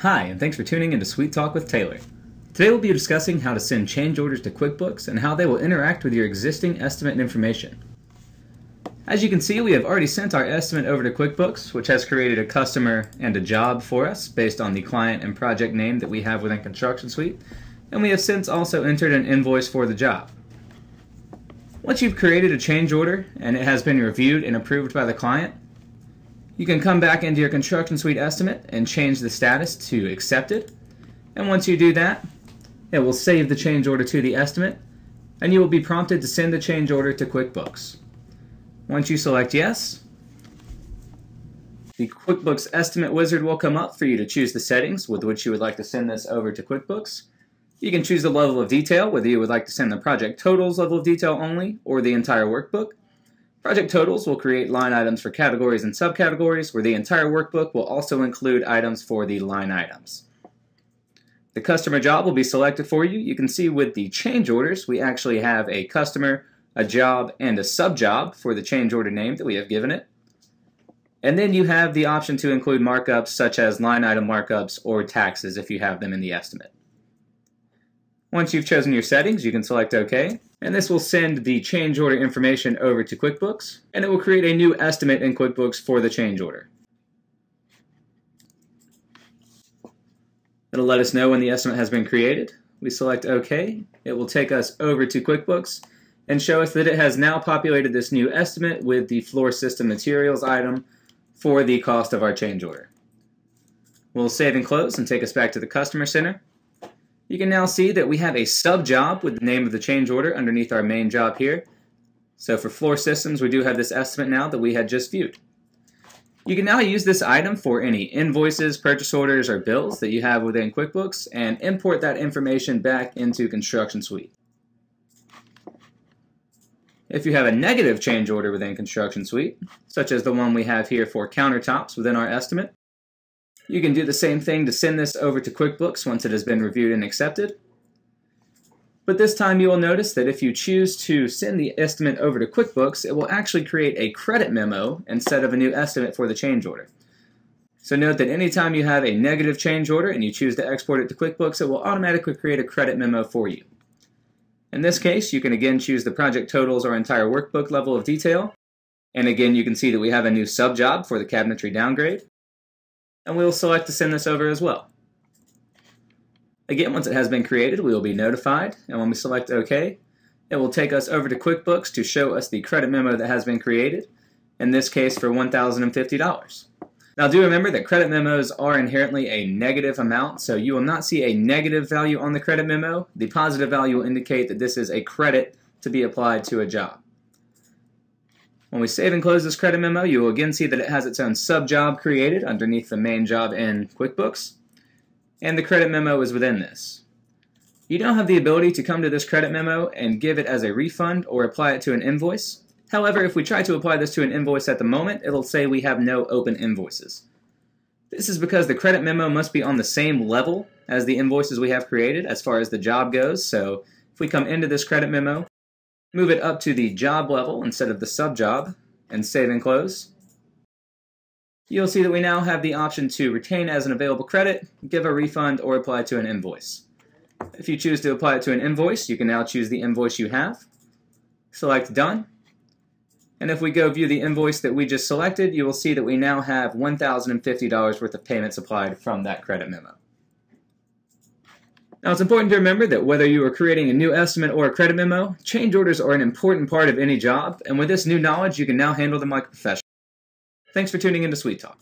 Hi, and thanks for tuning into SuiteTalk with Taylor. Today we'll be discussing how to send change orders to QuickBooks and how they will interact with your existing estimate information. As you can see, we have already sent our estimate over to QuickBooks, which has created a customer and a job for us based on the client and project name that we have within Construction Suite, and we have since also entered an invoice for the job. Once you've created a change order and it has been reviewed and approved by the client, you can come back into your Construction Suite estimate and change the status to accepted. And once you do that, it will save the change order to the estimate, and you will be prompted to send the change order to QuickBooks. Once you select yes, the QuickBooks Estimate Wizard will come up for you to choose the settings with which you would like to send this over to QuickBooks. You can choose the level of detail, whether you would like to send the project totals level of detail only or the entire workbook. Project totals will create line items for categories and subcategories, where the entire workbook will also include items for the line items. The customer job will be selected for you. You can see with the change orders, we actually have a customer, a job, and a subjob for the change order name that we have given it. And then you have the option to include markups such as line item markups or taxes if you have them in the estimate. Once you've chosen your settings, you can select OK, and this will send the change order information over to QuickBooks, and it will create a new estimate in QuickBooks for the change order. It'll let us know when the estimate has been created. We select OK. It will take us over to QuickBooks and show us that it has now populated this new estimate with the floor system materials item for the cost of our change order. We'll save and close and take us back to the Customer Center. You can now see that we have a sub job with the name of the change order underneath our main job here. So for floor systems, we do have this estimate now that we had just viewed. You can now use this item for any invoices, purchase orders, or bills that you have within QuickBooks and import that information back into Construction Suite. If you have a negative change order within Construction Suite, such as the one we have here for countertops within our estimate, you can do the same thing to send this over to QuickBooks once it has been reviewed and accepted. But this time you will notice that if you choose to send the estimate over to QuickBooks, it will actually create a credit memo instead of a new estimate for the change order. So note that anytime you have a negative change order and you choose to export it to QuickBooks, it will automatically create a credit memo for you. In this case, you can again choose the project totals or entire workbook level of detail. And again, you can see that we have a new subjob for the cabinetry downgrade and we will select to send this over as well. Again, once it has been created, we will be notified, and when we select OK, it will take us over to QuickBooks to show us the credit memo that has been created, in this case for $1,050. Now do remember that credit memos are inherently a negative amount, so you will not see a negative value on the credit memo. The positive value will indicate that this is a credit to be applied to a job. When we save and close this credit memo, you will again see that it has its own sub-job created underneath the main job in QuickBooks, and the credit memo is within this. You now have the ability to come to this credit memo and give it as a refund or apply it to an invoice. However, if we try to apply this to an invoice at the moment, it'll say we have no open invoices. This is because the credit memo must be on the same level as the invoices we have created as far as the job goes, so if we come into this credit memo, Move it up to the job level instead of the subjob and save and close. You'll see that we now have the option to retain as an available credit, give a refund, or apply to an invoice. If you choose to apply it to an invoice, you can now choose the invoice you have. Select Done. And if we go view the invoice that we just selected, you will see that we now have $1,050 worth of payments applied from that credit memo. Now, it's important to remember that whether you are creating a new estimate or a credit memo, change orders are an important part of any job, and with this new knowledge, you can now handle them like a professional. Thanks for tuning in to SuiteTalk.